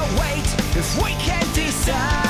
await if we can decide.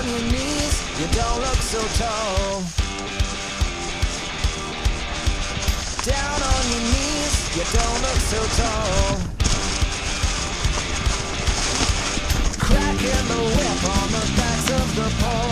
on your knees, you don't look so tall. Down on your knees, you don't look so tall. Cracking the whip on the backs of the pole.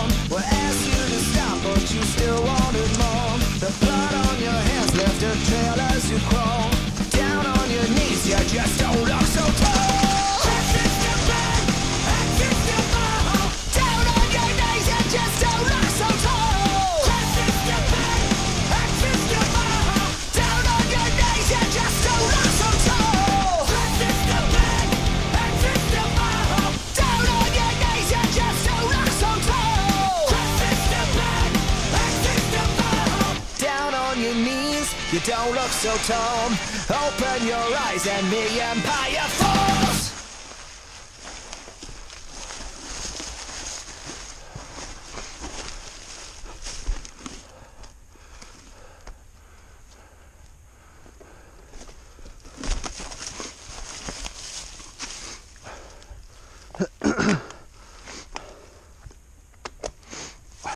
Don't look so tall. Open your eyes and the empire falls.